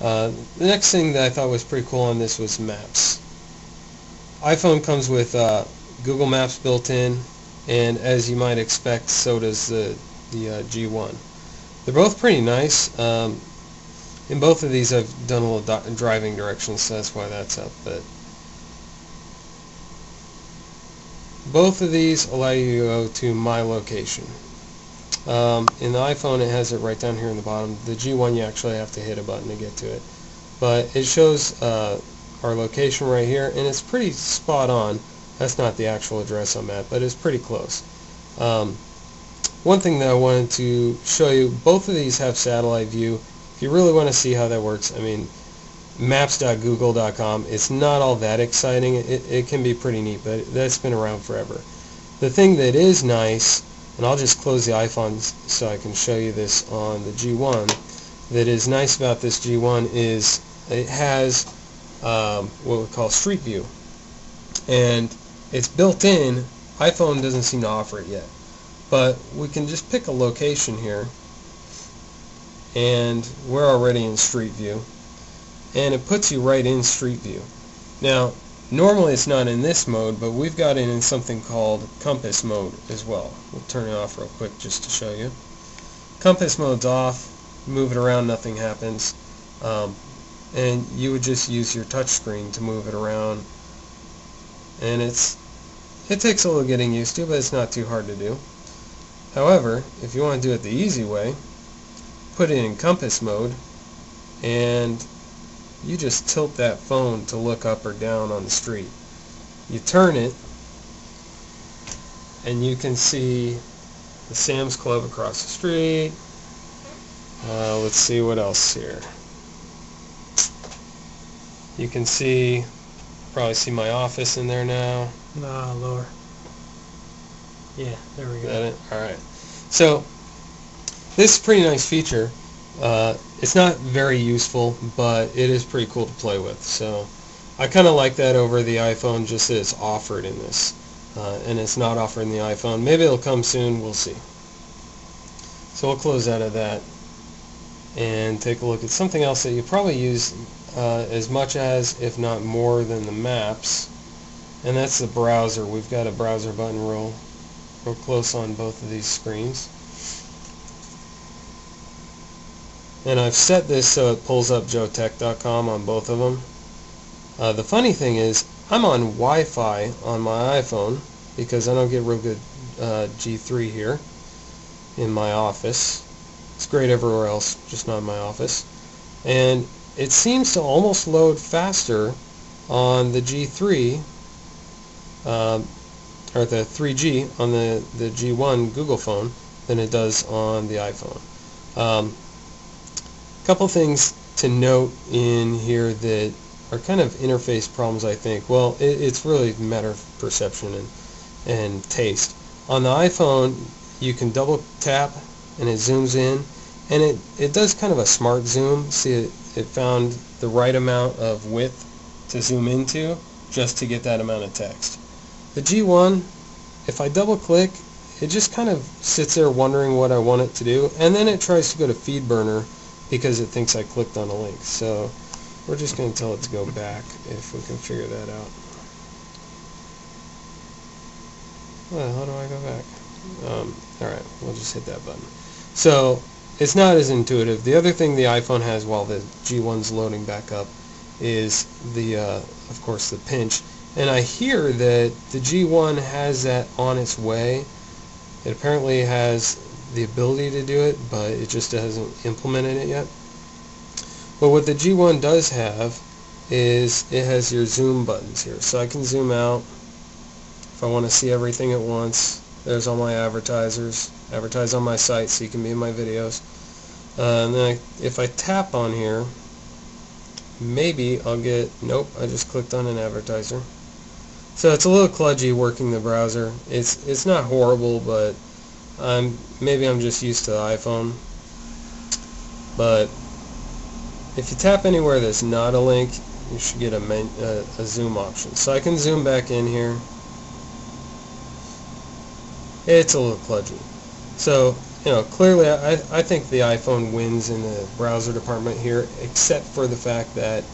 Uh, the next thing that I thought was pretty cool on this was maps. iPhone comes with uh, Google Maps built in, and as you might expect, so does the, the uh, G1. They're both pretty nice. Um, in both of these I've done a little driving directions, so that's why that's up. But both of these allow you to go to my location. Um, in the iPhone it has it right down here in the bottom. The G1 you actually have to hit a button to get to it. But it shows uh, our location right here and it's pretty spot on. That's not the actual address I'm at, but it's pretty close. Um, one thing that I wanted to show you, both of these have satellite view. If you really want to see how that works, I mean, maps.google.com, it's not all that exciting. It, it can be pretty neat, but that's been around forever. The thing that is nice, and I'll just close the iPhone so I can show you this on the G1, that is nice about this G1 is it has um, what we call Street View. And it's built in. iPhone doesn't seem to offer it yet. But we can just pick a location here and we're already in Street View and it puts you right in Street View. Now normally it's not in this mode but we've got it in something called compass mode as well. We'll turn it off real quick just to show you. Compass mode's off, move it around nothing happens um, and you would just use your touch screen to move it around and it's it takes a little getting used to but it's not too hard to do. However, if you want to do it the easy way, put it in compass mode and you just tilt that phone to look up or down on the street. You turn it and you can see the Sam's Club across the street. Uh, let's see what else here. You can see, probably see my office in there now. Nah, lower. Yeah, there we go. Got it? Alright. So, this is a pretty nice feature. Uh, it's not very useful, but it is pretty cool to play with. So, I kind of like that over the iPhone, just that it's offered in this. Uh, and it's not offered in the iPhone. Maybe it'll come soon, we'll see. So we'll close out of that and take a look at something else that you probably use uh, as much as, if not more than the maps, and that's the browser. We've got a browser button real real close on both of these screens. And I've set this so it pulls up joetech.com on both of them. Uh, the funny thing is, I'm on Wi-Fi on my iPhone because I don't get real good uh, G3 here in my office. It's great everywhere else, just not in my office. And it seems to almost load faster on the G3 um, or the 3G on the, the G1 Google phone than it does on the iPhone. Couple things to note in here that are kind of interface problems I think. Well, it, it's really a matter of perception and, and taste. On the iPhone, you can double tap and it zooms in and it, it does kind of a smart zoom. See, it, it found the right amount of width to zoom into just to get that amount of text. The G1, if I double click, it just kind of sits there wondering what I want it to do, and then it tries to go to FeedBurner because it thinks I clicked on a link. So we're just going to tell it to go back if we can figure that out. Well, how do I go back? Um, Alright, we'll just hit that button. So it's not as intuitive. The other thing the iPhone has while the G1's loading back up is the, uh, of course, the pinch. And I hear that the G1 has that on its way. It apparently has the ability to do it, but it just hasn't implemented it yet. But what the G1 does have is it has your zoom buttons here. So I can zoom out if I want to see everything at once. There's all my advertisers. Advertise on my site so you can be in my videos. Uh, and then I, if I tap on here, maybe I'll get, nope, I just clicked on an advertiser. So it's a little kludgy working the browser. It's it's not horrible, but I'm maybe I'm just used to the iPhone. But if you tap anywhere that's not a link, you should get a, a, a zoom option. So I can zoom back in here. It's a little kludgy. So you know, clearly I, I think the iPhone wins in the browser department here, except for the fact that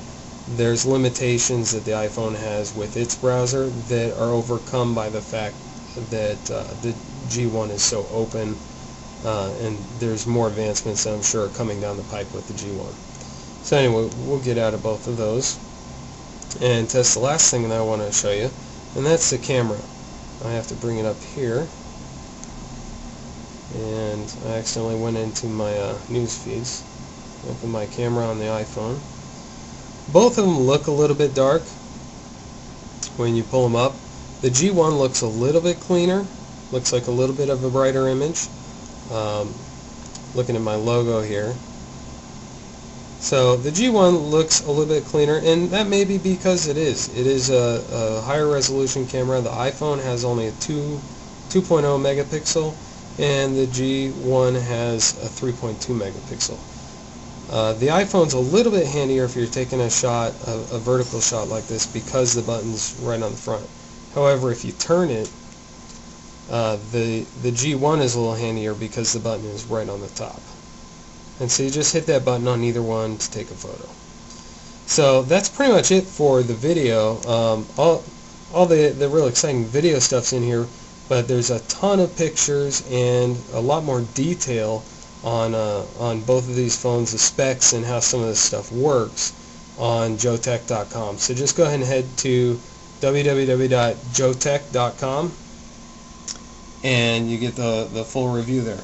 there's limitations that the iPhone has with its browser that are overcome by the fact that uh, the G1 is so open uh, and there's more advancements I'm sure coming down the pipe with the G1. So anyway, we'll get out of both of those and test the last thing that I want to show you and that's the camera. I have to bring it up here and I accidentally went into my uh, news feeds. Open my camera on the iPhone. Both of them look a little bit dark when you pull them up. The G1 looks a little bit cleaner, looks like a little bit of a brighter image. Um, looking at my logo here. So the G1 looks a little bit cleaner, and that may be because it is. It is a, a higher resolution camera. The iPhone has only a 2 2.0 megapixel, and the G1 has a 3.2 megapixel. Uh, the iPhone's a little bit handier if you're taking a shot, a, a, vertical shot like this, because the button's right on the front. However, if you turn it, uh, the the G1 is a little handier because the button is right on the top. And so you just hit that button on either one to take a photo. So that's pretty much it for the video. Um, all all the the real exciting video stuff's in here, but there's a ton of pictures and a lot more detail on uh, on both of these phones, the specs and how some of this stuff works on joetech.com. So just go ahead and head to www.joetech.com and you get the, the full review there.